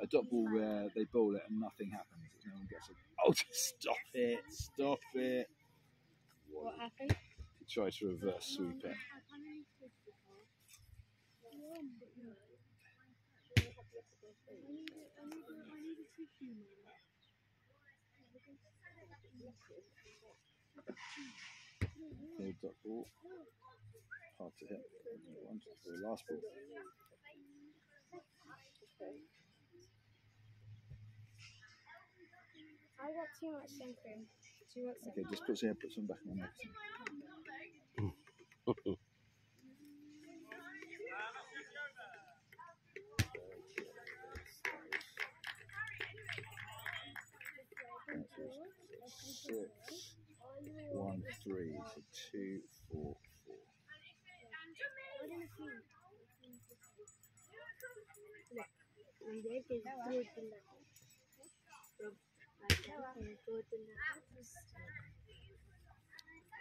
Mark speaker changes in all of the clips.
Speaker 1: a dot ball where they bowl it and nothing happens. No one gets it. Oh, just stop it! Stop it!
Speaker 2: What happened?
Speaker 1: He tried to reverse sweep it. Third dot ball. Hard to hit. One, for the last ball.
Speaker 2: I got too much synchrony. Do you want some?
Speaker 1: Okay, just put some, put some back in the neck. Six, one, three, so two, four, four.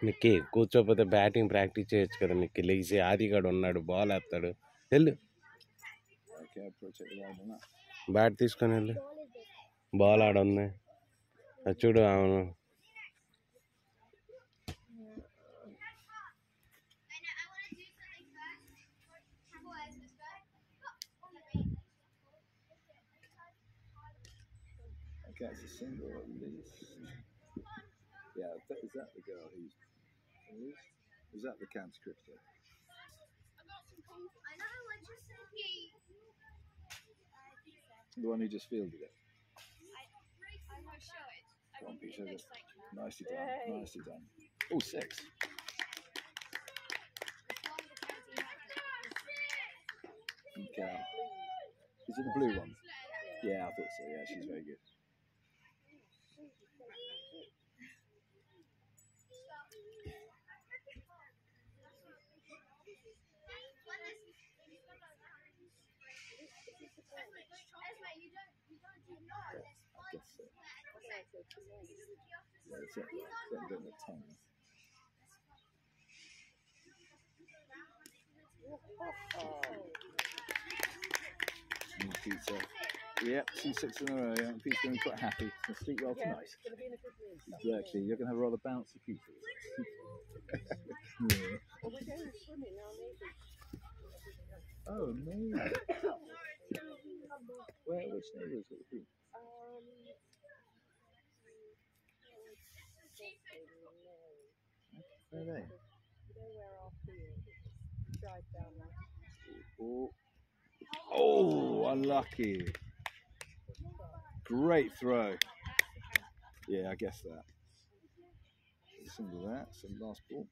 Speaker 3: Mickey కూర్చోపోతే batting practice చేయొచ్చు కదా Mickey. లేచి ఆదిగాడు ఉన్నాడు ball వేస్తాడు వెళ్ళు. Bat తీసుకొని వెళ్ళు. Ball ఆడ ఉంది అది చూడు అవును.
Speaker 1: Okay, a single at least. Yeah, is that the girl who's. Is Was that the county cricketer? The one who just fielded it. Go on, Pete, show us. Nicely done. Nicely done. Oh, six. Okay. Is it the blue one? Yeah, I thought so. Yeah, she's very good. I guess so. It's certainly got the. And Pete's, uh, Yep, two six in a row. Yeah, Pete's going to be quite happy. To sleep well tonight. Exactly. You're going to have a rather bouncy Pete. yeah. Oh, neighbours got the Pete? Where are they? Oh, oh unlucky. Great throw. Yeah, I guess that. Single that, some last ball.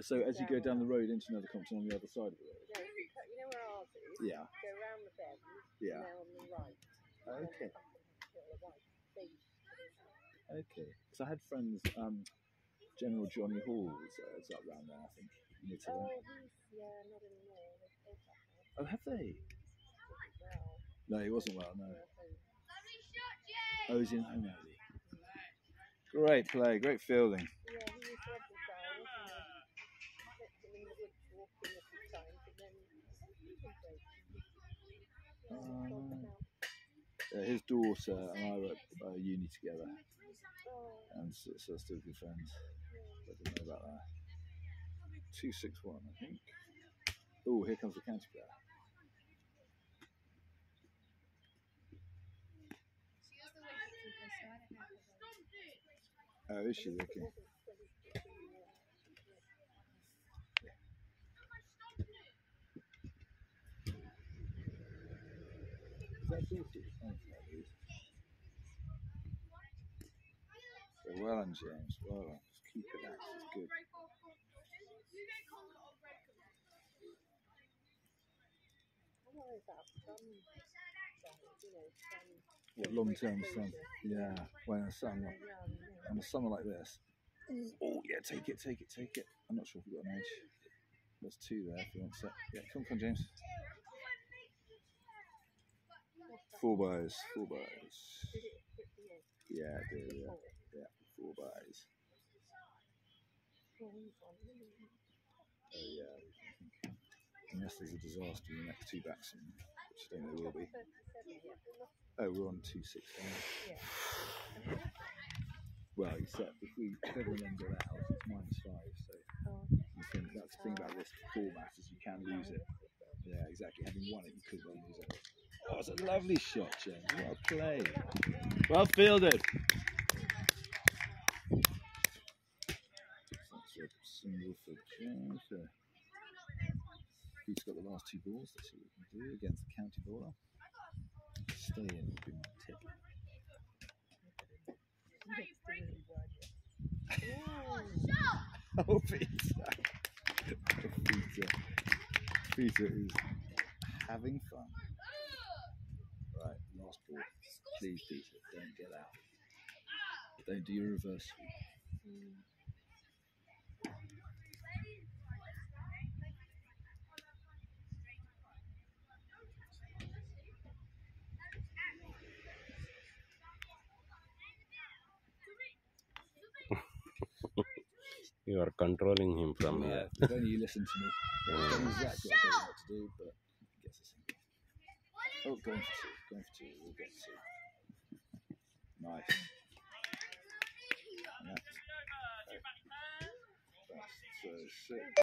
Speaker 1: So as you go down the road into another competition on the other side of the road.
Speaker 4: You know where ours is?
Speaker 1: Yeah,
Speaker 4: Go round the bend,
Speaker 1: yeah.
Speaker 4: now on the right.
Speaker 1: Okay,
Speaker 4: Little white beach.
Speaker 1: okay. Because I had friends, um, General Johnny Hall was, uh, was up round there, I think. near to
Speaker 4: Oh, he's, yeah, not anymore. They've closed that now.
Speaker 1: Oh, have they?
Speaker 4: Well,
Speaker 1: No, he wasn't well. No.
Speaker 4: yeah, so
Speaker 1: Oh, he's in home early. Great play, great fielding.
Speaker 4: Yeah, he was a lovely guy, wasn't he? Met him in the woods walking a few times and then he was great. Yeah,
Speaker 1: Um, Uh, his daughter and I were at uh, uni together, and so, so still good friends. I didn't know about that. Two six one, I think. Oh, here comes the county player. Oh, is she? Okay. Is. So well done, James. Well. Just keep it out. It's good.
Speaker 4: I.
Speaker 1: What long term sun? Yeah, when the sun, on a summer like this. Oh, yeah, take it, take it, take it. I'm not sure if we've got an edge. There's two there if you want to. Yeah, come on, James. Four byes, four byes.
Speaker 4: Did it?
Speaker 1: Yeah, do, yeah. Yeah, four byes.
Speaker 4: oh,
Speaker 1: yeah. Unless there's a disaster in the next two batsmen, which I don't there will be.
Speaker 4: 37 yet. We're
Speaker 1: Oh, we're on two six.
Speaker 4: Yeah.
Speaker 1: Well, except if we if everyone then got out, it's minus five. So you think that's the thing about this format is you can lose it. Yeah, exactly. Having won it, you could lose it. Oh, it's a lovely shot, James. Well played. Well fielded. That's a single for James. Pete's got the last two balls. Let's see what we can do against the county bowler. Stay in would be my tip.
Speaker 4: Oh, Peter.
Speaker 1: Oh, Peter. Peter is having fun. Right, last ball. Please, Peter, don't get out. Don't do your reverse.
Speaker 4: Mm.
Speaker 3: You are controlling him from
Speaker 1: Yeah,
Speaker 3: here.
Speaker 1: if only you listen to me. Don't exactly what I told him what to do, but he gets us in. Oh, going for two. Going for two. We'll get two. Nice. And that's, that's uh, six.